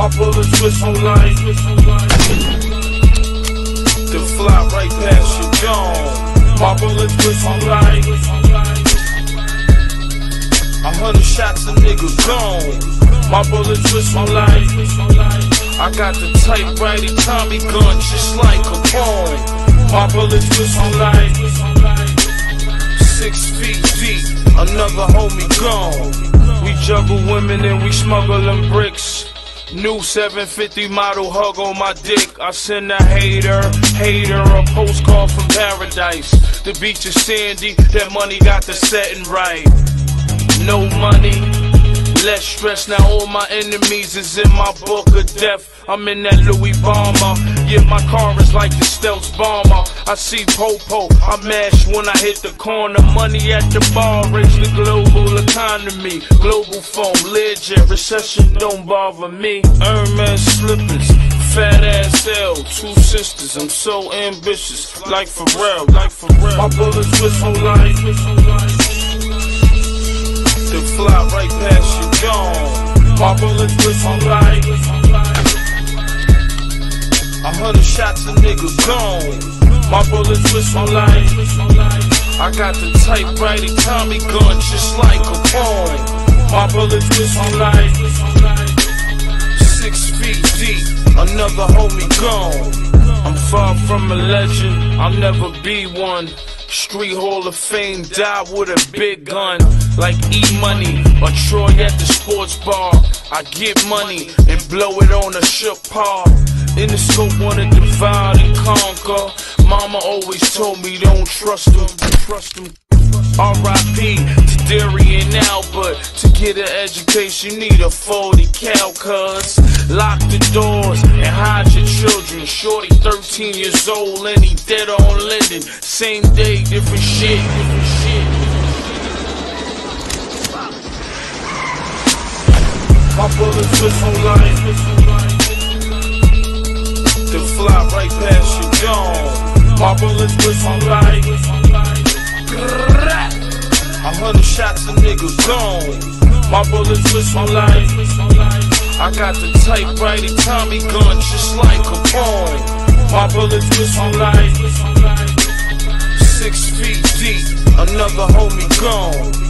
My bullets whistle like To fly right past your dome. My bullets whistle like A hundred shots, a nigga gone. My bullets whistle like I got the typewriter Tommy gun just like a phone. My bullets whistle like Six feet deep, another homie gone. We juggle women and we smuggle them bricks. New 750 model hug on my dick. I send a hater, hater, a postcard from paradise. The beach is sandy, that money got the setting right. No money, less stress. Now all my enemies is in my book of death. I'm in that Louis Bomber. Yeah, my car is like the stealth bomber. I see Popo, I mash when I hit the corner. Money at the bar, raise the global economy. Global phone, legit, recession don't bother me. Hermes slippers. Fat ass L, two sisters, I'm so ambitious, like Pharrell, like Pharrell. My bullets whistle like to fly right past your dome. My bullets whistle like hundred shots, a nigga gone. My bullets whistle like I got the typewriter Tommy gun just like a phone. My bullets whistle like six feet deep, another homie gone. I'm far from a legend, I'll never be one. Street Hall of Fame, die with a big gun. Like E Money or Troy at the sports bar. I get money and blow it on a shook par. In the scope, wanna divide and conquer. Mama always told me don't trust them, trust them. R.I.P. to Derrion Albert. To get an education, need a 40 cal, cuz. Lock the doors and hide your children. Shorty 13 years old and he dead on Linden. Same day, different shit, different shit. My bullets whistle like fly right past your dome My bullets whistle like A hundred shots, a nigga gone. My bullets whistle like I got the typewriter Tommy gun just like a phone My bullets whistle like Six feet deep, another homie gone